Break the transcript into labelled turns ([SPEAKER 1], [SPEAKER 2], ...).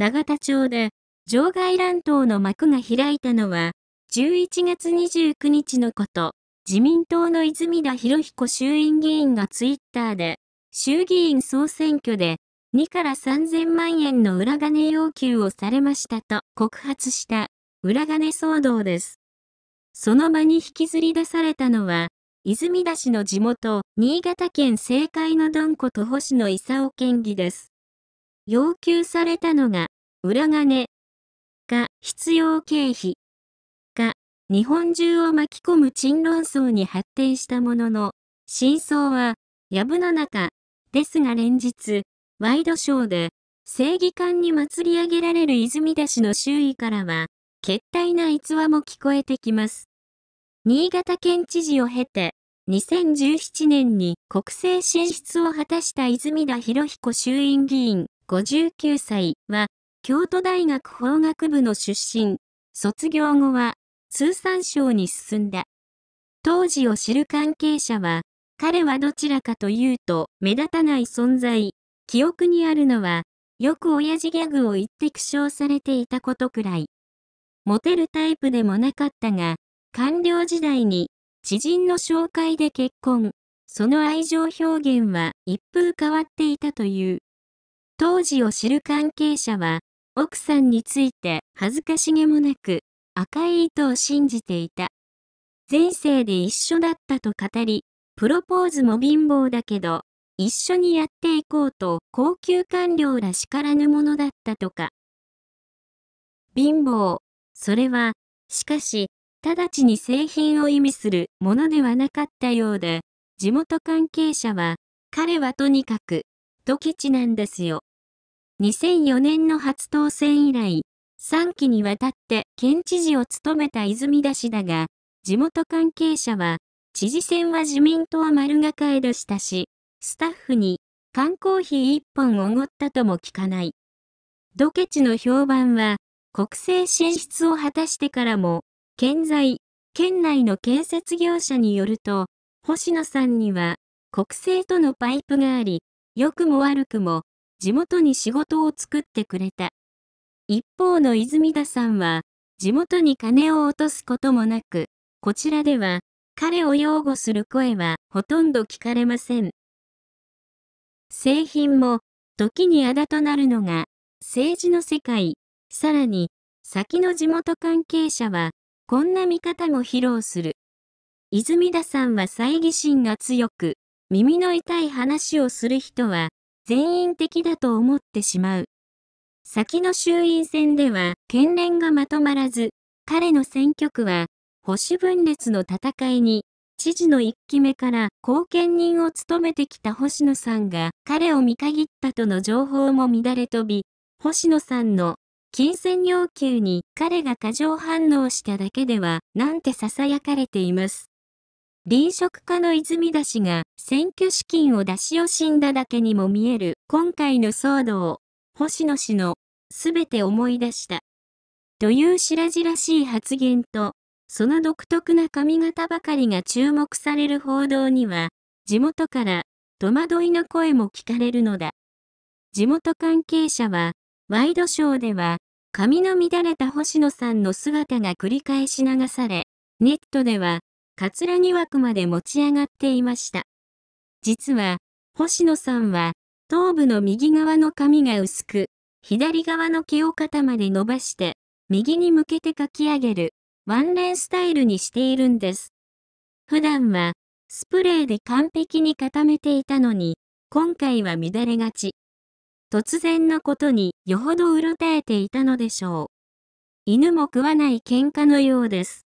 [SPEAKER 1] 永田町で、場外乱闘の幕が開いたのは、11月29日のこと、自民党の泉田博彦衆院議員がツイッターで、衆議院総選挙で2から3000万円の裏金要求をされましたと告発した裏金騒動です。その場に引きずり出されたのは、泉田氏の地元、新潟県政界のドンコと星野勲県議です。要求されたのが、裏金が必要経費が日本中を巻き込む陳論争に発展したものの、真相は、藪の中、ですが連日、ワイドショーで、正義感に祭り上げられる泉田氏の周囲からは、決体な逸話も聞こえてきます。新潟県知事を経て、2017年に国政進出を果たした泉田博彦衆院議員59歳は、京都大学法学部の出身、卒業後は通産省に進んだ。当時を知る関係者は、彼はどちらかというと目立たない存在記憶にあるのは、よく親父ギャグを言って苦笑されていたことくらい。モテるタイプでもなかったが、官僚時代に知人の紹介で結婚。その愛情表現は一風変わっていたという。当時を知る関係者は、奥さんについて恥ずかしげもなく、赤い糸を信じていた。前世で一緒だったと語り、プロポーズも貧乏だけど、一緒にやっていこうと高級官僚らしからぬものだったとか。貧乏。それは、しかし、直ちに製品を意味するものではなかったようで、地元関係者は、彼はとにかく、ドケチなんですよ。2004年の初当選以来、3期にわたって県知事を務めた泉田氏だが、地元関係者は、知事選は自民党は丸がかえでしたし、スタッフに缶コーヒー一本おごったとも聞かない。ドケチの評判は、国政進出を果たしてからも、県在、県内の建設業者によると、星野さんには、国政とのパイプがあり、良くも悪くも、地元に仕事を作ってくれた。一方の泉田さんは、地元に金を落とすこともなく、こちらでは、彼を擁護する声はほとんど聞かれません。製品も、時にあだとなるのが、政治の世界、さらに、先の地元関係者は、こんな見方も披露する。泉田さんは猜疑心が強く、耳の痛い話をする人は、全員的だと思ってしまう。先の衆院選では、県連がまとまらず、彼の選挙区は、保守分裂の戦いに知事の一期目から後見人を務めてきた星野さんが彼を見限ったとの情報も乱れ飛び、星野さんの金銭要求に彼が過剰反応しただけではなんて囁かれています。臨職家の泉田氏が選挙資金を出し惜しんだだけにも見える今回の騒動、星野氏のすべて思い出した。という白々しい発言とその独特な髪型ばかりが注目される報道には、地元から戸惑いの声も聞かれるのだ。地元関係者は、ワイドショーでは、髪の乱れた星野さんの姿が繰り返し流され、ネットでは、カツラ疑惑まで持ち上がっていました。実は、星野さんは、頭部の右側の髪が薄く、左側の毛を肩まで伸ばして、右に向けて書き上げるワンレンスタイルにしているんです。普段は、スプレーで完璧に固めていたのに、今回は乱れがち。突然のことによほどうろたえていたのでしょう。犬も食わない喧嘩のようです。